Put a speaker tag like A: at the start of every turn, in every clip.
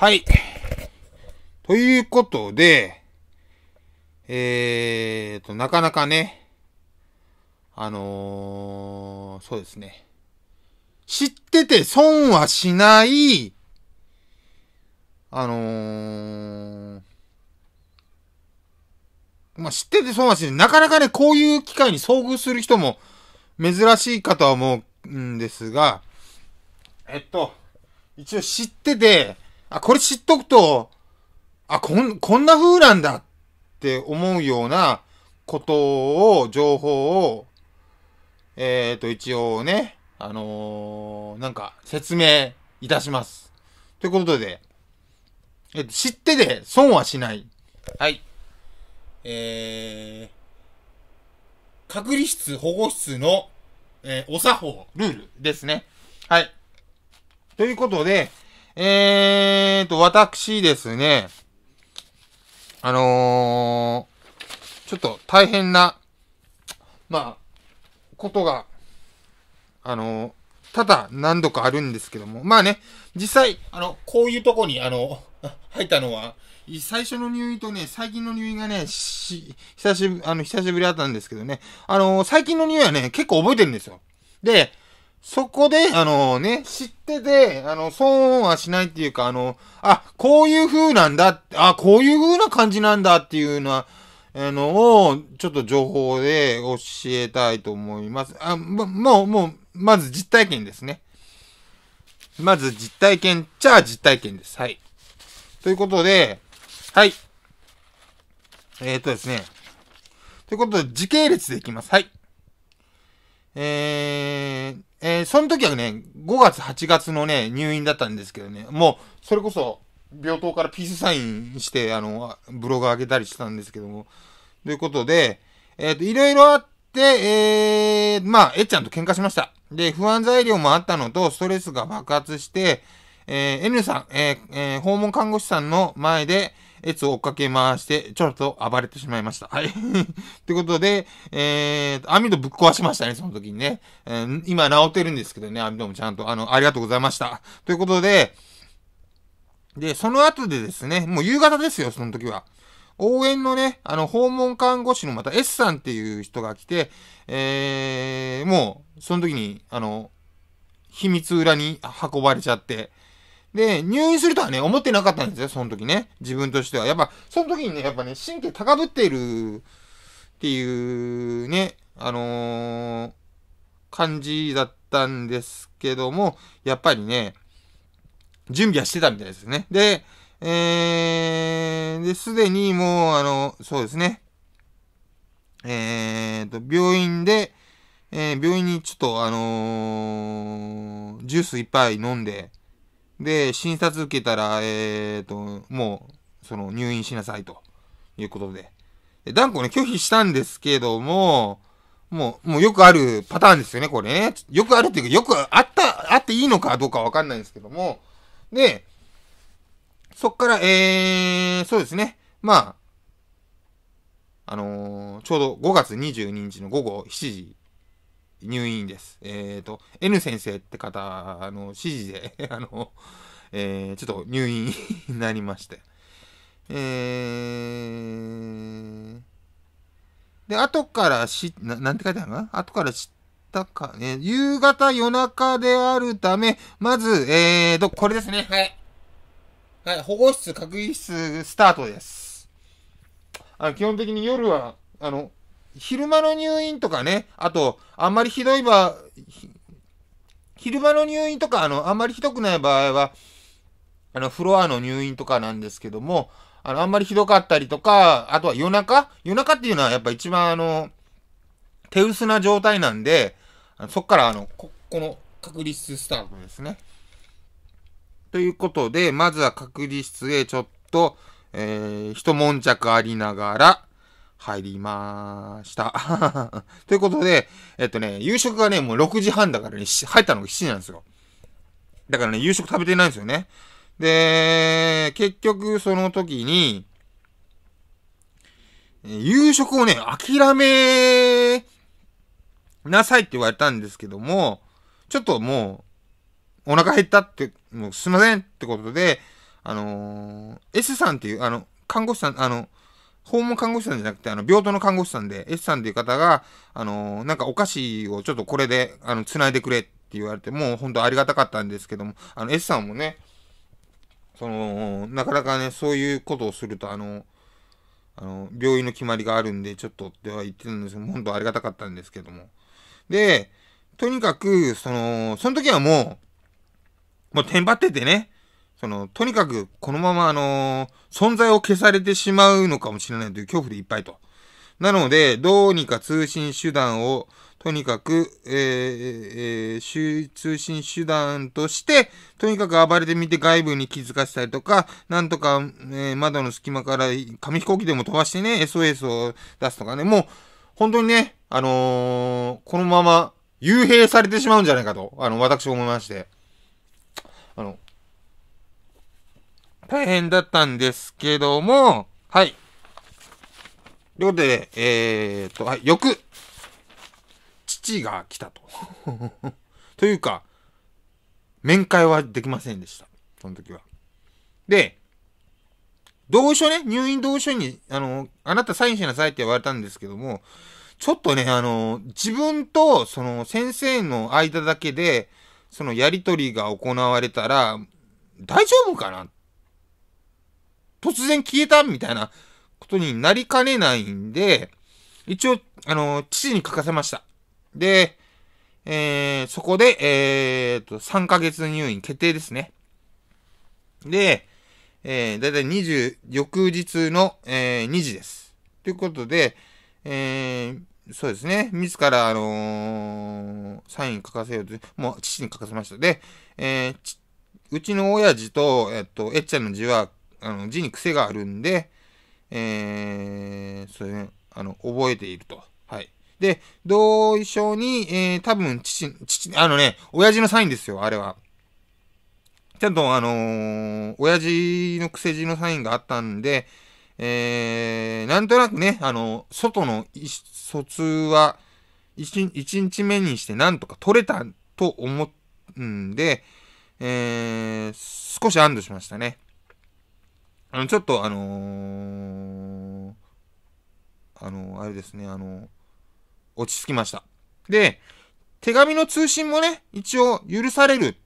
A: はい。ということで、えーと、なかなかね、あのー、そうですね。知ってて損はしない、あのー、まあ、知ってて損はしない。なかなかね、こういう機会に遭遇する人も珍しいかとは思うんですが、えっと、一応知ってて、あ、これ知っとくと、あ、こん、こんな風なんだって思うようなことを、情報を、えっ、ー、と、一応ね、あのー、なんか、説明いたします。ということで、え知ってて損はしない。はい。えー、隔離室、保護室の、えー、お作法、ルールですね。はい。ということで、えーと、私ですね、あのー、ちょっと大変な、まあ、ことが、あのー、ただ何度かあるんですけども、まあね、実際、あの、こういうとこに、あの、入ったのは、最初の入院とね、最近の入院がね、し、久しぶり、あの、久しぶりだったんですけどね、あのー、最近の入院はね、結構覚えてるんですよ。で、そこで、あのね、知ってて、あの、損はしないっていうか、あの、あ、こういう風なんだ、あ、こういう風な感じなんだっていうのは、あのを、ちょっと情報で教えたいと思います。あ、もう、もう、まず実体験ですね。まず実体験っちゃ実体験です。はい。ということで、はい。えっ、ー、とですね。ということで、時系列でいきます。はい。えー、えー、その時はね、5月、8月のね、入院だったんですけどね、もう、それこそ、病棟からピースサインして、あの、ブログ上げたりしたんですけども、ということで、えっ、ー、と、いろいろあって、えー、まあ、えっちゃんと喧嘩しました。で、不安材料もあったのと、ストレスが爆発して、えー、N さん、えー、えー、訪問看護師さんの前で、エツを追っかけ回して、ちょっと暴れてしまいました。はい。ということで、えー、網戸ぶっ壊しましたね、その時にね。えー、今治ってるんですけどね、網戸もちゃんと、あの、ありがとうございました。ということで、で、その後でですね、もう夕方ですよ、その時は。応援のね、あの、訪問看護師のまた S さんっていう人が来て、えー、もう、その時に、あの、秘密裏に運ばれちゃって、で、入院するとはね、思ってなかったんですよ、その時ね。自分としては。やっぱ、その時にね、やっぱね、神経高ぶっているっていうね、あのー、感じだったんですけども、やっぱりね、準備はしてたみたいですね。で、えー、で、すでにもう、あの、そうですね。えーと、病院で、えー、病院にちょっと、あのー、ジュースいっぱい飲んで、で、診察受けたら、えーと、もう、その、入院しなさいということで。で、断固ね、拒否したんですけども、もう、もうよくあるパターンですよね、これね。よくあるっていうか、よくあった、あっていいのかどうかわかんないんですけども。で、そっから、えー、そうですね。まあ、あのー、ちょうど5月22日の午後7時入院です。えっ、ー、と、N 先生って方あの指示で あの、えー、ちょっと入院になりまして。えー、で、後からし、ななんて書いてあるかな後から知ったか、ね、夕方夜中であるため、まず、えーと、これですね。はい。はい、保護室、隔離室、スタートです。あ基本的に夜は、あの、昼間の入院とかね、あと、あんまりひどい場、昼間の入院とか、あの、あんまりひどくない場合は、あの、フロアの入院とかなんですけども、あの、あんまりひどかったりとか、あとは夜中？夜中っていうのはやっぱ一番あの、手薄な状態なんで、そっからあの、こ、この隔離室スタートですね。ということで、まずは隔離室へちょっと、えー、一悶着ありながら、入りました。ということで、えっとね、夕食がね、もう6時半だからね、入ったのが7時なんですよ。だからね、夕食食べてないんですよね。で、結局その時に、夕食をね、諦めなさいって言われたんですけども、ちょっともう、お腹減ったって、もうすいませんってことで、あのー、S さんっていう、あの、看護師さん、あの、訪問看護師さんじゃなくて、あの、病棟の看護師さんで、S さんっていう方が、あの、なんかお菓子をちょっとこれで、あの、繋いでくれって言われて、もう本当ありがたかったんですけども、あの、S さんもね、その、なかなかね、そういうことをすると、あの、あの、病院の決まりがあるんで、ちょっとっては言ってるんですけど、本当ありがたかったんですけども。で、とにかく、その、その時はもう、もうテンパっててね、その、とにかく、このまま、あの、存在を消されてしまうのかもしれないという恐怖でいっぱいと。なので、どうにか通信手段を、とにかく、えー、えー、通信手段として、とにかく暴れてみて外部に気づかせたりとか、なんとか、えー、窓の隙間から紙飛行機でも飛ばしてね、SOS を出すとかね、もう、本当にね、あのー、このまま、幽閉されてしまうんじゃないかと、あの、私思いまして。あの、大変だったんですけども、はい。ということで、えー、っと、はい、翌、父が来たと。というか、面会はできませんでした。その時は。で、同意書ね、入院同意書に、あの、あなたサインしなさいって言われたんですけども、ちょっとね、あの、自分と、その、先生の間だけで、そのやりとりが行われたら、大丈夫かな突然消えたみたいなことになりかねないんで、一応、あの、父に書かせました。で、えー、そこで、えー、と、3ヶ月入院決定ですね。で、えー、だいたい20、翌日の、えー、2時です。ということで、えー、そうですね。自ら、あのー、サイン書かせようと、もう父に書かせました。で、えー、うちの親父と、えっと、えっちゃんの字は、あの、字に癖があるんで、えー、それね、あの、覚えていると。はい。で、同意書に、えー、多分、父、父、あのね、親父のサインですよ、あれは。ちゃんと、あのー、親父の癖字のサインがあったんで、えー、なんとなくね、あの、外の疎通は1、1日目にしてなんとか取れたと思うんで、えー、少し安堵しましたね。あの、ちょっとあのー、あの、あれですね、あの、落ち着きました。で、手紙の通信もね、一応許される。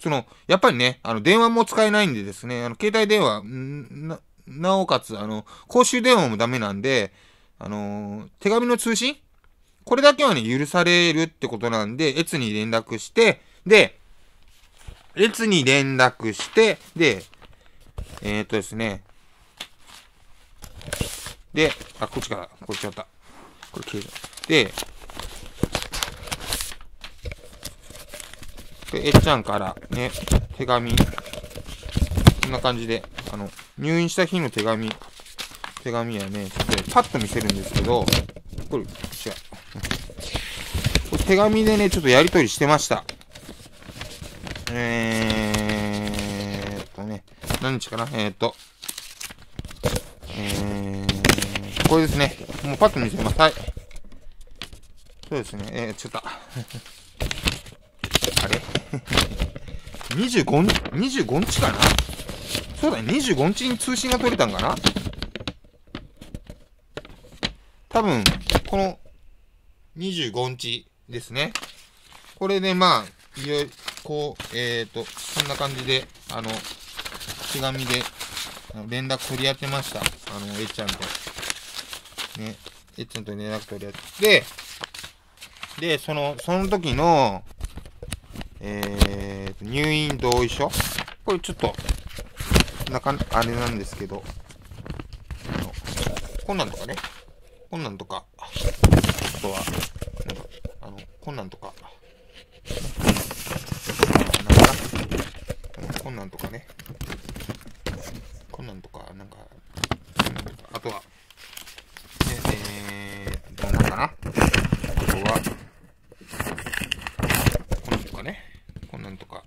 A: その、やっぱりね、あの、電話も使えないんでですね、あの、携帯電話、んなおかつ、あの、公衆電話もダメなんで、あの、手紙の通信？これだけはね、許されるってことなんで、越に連絡して、で、越に連絡して、で、えー、っとですね、で、あ、こっちから、こっちやった。これ消えた。で、で、えっちゃんからね、手紙、こんな感じで、あの、入院した日の手紙、手紙はね、ちょっとパッと見せるんですけど、これ、違う。これ手紙でね、ちょっとやりとりしてました。えー、何日かな？えーっと、えー、これですね。もうパッと見せます。はい。そうですね。えー、ちょっと。あれ ?25 日、25日かな？そうだね、25日に通信が取れたんかな？多分、この25日ですね。これでまあ、いろいろ、こう、えっ、ー、と、こんな感じで、あの、手紙で連絡取り合ってました。あの、えっちゃんと。ね、えっちゃんと連絡取り合って。で、で、その、その時の、えー、入院同意書これちょっと、なか、あれなんですけど、あの、こんなんとかね、こんなんとか、あとは、なんか、あの、こんなんとか、なんかこんなんとかね、こんなんとか、なんか、あとは、ね、えー、どんなんかなあとは、こんなんとかね、こんなんとか、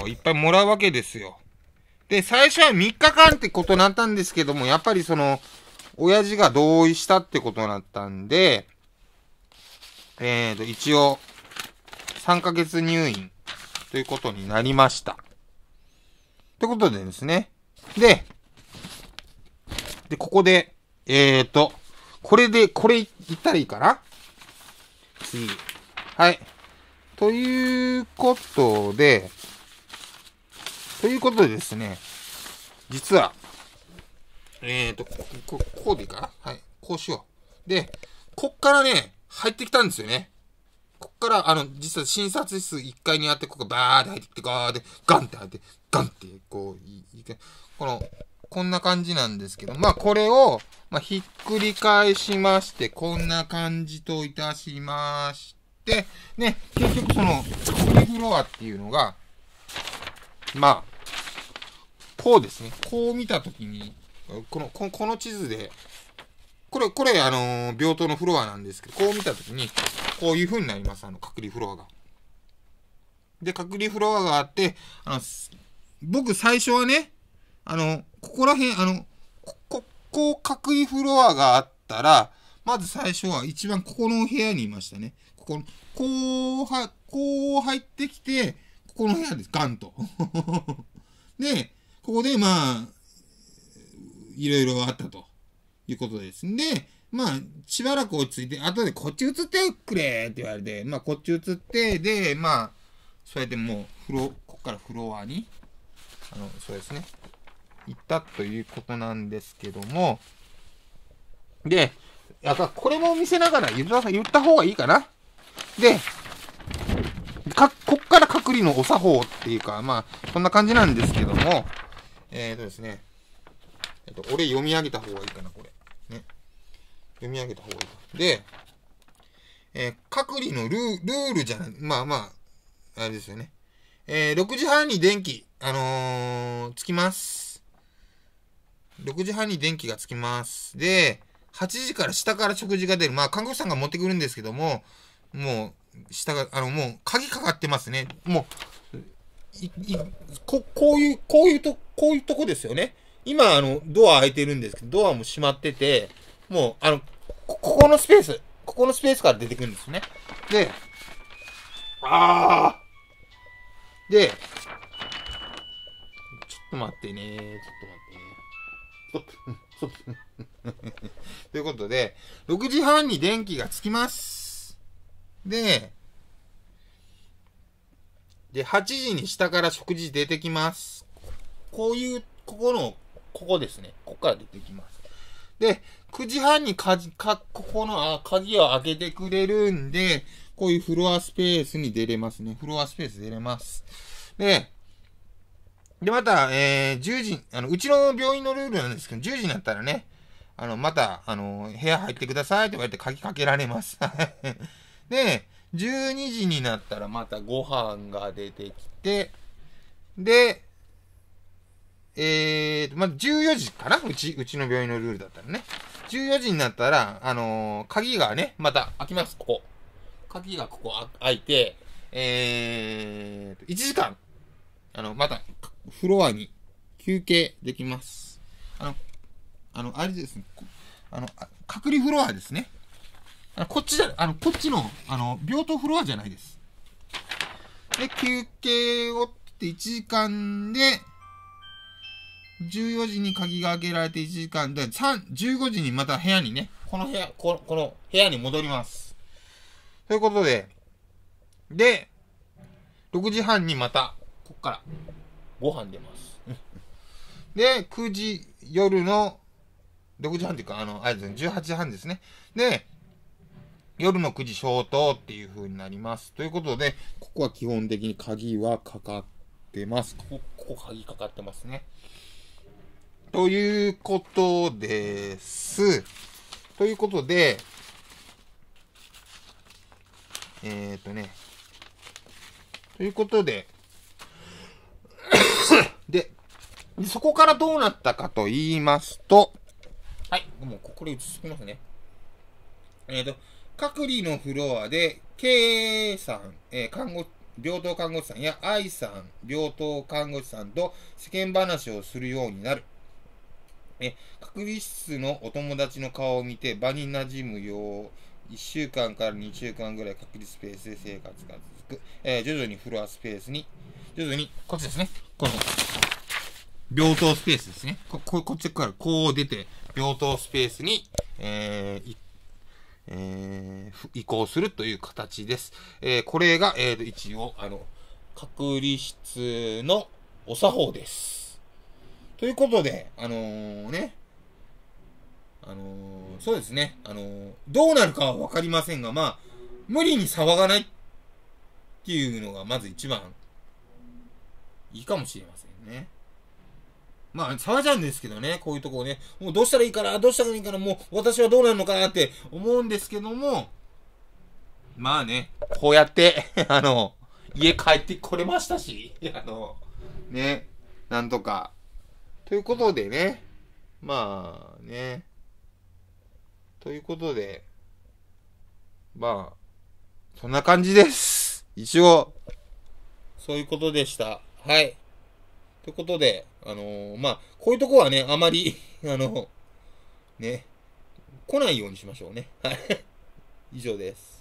A: こんなんとかをいっぱいもらうわけですよ。で、最初は3日間ってことになったんですけども、やっぱりその、親父が同意したってことになったんで、えーと、一応、3ヶ月入院ということになりました。ということでですね。で、で、ここで、えーと、これで、これ言ったらいいかな？次。はい。ということで、ということでですね、実は、えーと、こ、こ、こうでいいかな？はい。こうしよう。で、こっからね、入ってきたんですよね。こっから、あの、実は診察室1階にあって、ここバーって入ってきて、ガーで、ガンって入って、ガンって、こう、いいこの、こんな感じなんですけど、まあ、これを、まあ、ひっくり返しまして、こんな感じといたしまして、ね、結局その、フリフロアっていうのが、まあ、こうですね。こう見たときに、この、この地図で、これ、これ、あのー、病棟のフロアなんですけど、こう見たときに、こういう風になります、あの、隔離フロアが。で、隔離フロアがあって、あの、僕最初はね、あの、ここら辺、あの、こ、こ、こ隔離フロアがあったら、まず最初は一番ここの部屋にいましたね。ここ、こう、は、こう入ってきて、ここの部屋です。ガンと。で、ここでまあ、いろいろあったと。いうことですんで、まあ、しばらく落ち着いて、後でこっち移ってくれって言われて、まあ、こっち移って、で、まあ、そうやってもう、フロ、こっからフロアに、あの、そうですね、行ったということなんですけども、で、やっぱこれも見せながら言った言った方がいいかな。で、か、こっから隔離のお作法っていうか、まあ、そんな感じなんですけども、えっ、ー、とですね、えっ、と、俺読み上げた方がいいかな、これ。ね。読み上げた方がいいか。で、えー、隔離のルールじゃない、まあまあ、あれですよね。えー、6時半に電気、あのー、つきます。6時半に電気がつきます。で、8時から下から食事が出る。まあ、看護師さんが持ってくるんですけども、もう、下が、あの、もう、鍵かかってますね。もう、こ、こういう、こういうと、こういうとこですよね。今、あの、ドア開いてるんですけど、ドアも閉まってて、もう、あの、こここのスペース、ここのスペースから出てくるんですね。で、あーで、ちょっと待ってねちょっと待ってね。ストップ、ストップ。ということで、6時半に電気がつきます。で、で、8時に下から食事出てきます。こういう、ここのここですね。ここから出てきます。で、9時半にかじ、か、ここのあ鍵を開けてくれるんで、こういうフロアスペースに出れますね。フロアスペース出れます。で、で、また、えー、10時、あの、うちの病院のルールなんですけど、10時になったらね、あの、また、あの、部屋入ってくださいって言われて鍵かけられます。で、12時になったらまたご飯が出てきて、で、えーと、まず14時かな？うち、うちの病院のルールだったらね。14時になったら、あのー、鍵がね、また開きます、ここ。鍵がここ開いて、えーと、1時間、あの、また、フロアに休憩できます。あの、あの、あれですね、あの、隔離フロアですね。あこっちじゃ、あの、こっちの、あの、病棟フロアじゃないです。で、休憩をって1時間で、14時に鍵が開けられて1時間で、3、15時にまた部屋にね、この部屋、この、この部屋に戻ります。ということで、で、6時半にまた、こっから、ご飯出ます。で、9時、夜の、6時半っていうか、あの、あれですね、18時半ですね。で、夜の9時消灯っていう風になります。ということで、ここは基本的に鍵はかかってます。ここ、ここ鍵かかってますね。ということです。ということで、えっ、とね、ということで、で、そこからどうなったかと言いますと、はい、もうこれ映しますね。えっ、ー、と、隔離のフロアで、K さん、えー、看護、病棟看護師さんや I さん、病棟看護師さんと世間話をするようになる。え、隔離室のお友達の顔を見て場に馴染むよう1週間から2週間ぐらい隔離スペースで生活が続く。えー、徐々にフロアスペースに、徐々に、こっちですね。この、病棟スペースですね。こ、ここっちからこう出て、病棟スペースに、えー、えー、移行するという形です。えー、これが、えー、一応、あの、隔離室のお作法です。ということで、あのー、ね、あのー、そうですね、あのー、どうなるかはわかりませんが、まあ、無理に騒がないっていうのがまず一番いいかもしれませんね。まあ、騒いじゃうんですけどね、こういうとこね。もうどうしたらいいかな、どうしたらいいかな、もう私はどうなるのかなって思うんですけども、まあね、こうやって あの、家帰ってこれましたし、あの、ね、なんとか。ということでね、まあね、ということで、まあ、そんな感じです。一応、そういうことでした。はい。ということで、あのー、まあ、こういうとこはね、あまり あの、ね、来ないようにしましょうね。はい。以上です。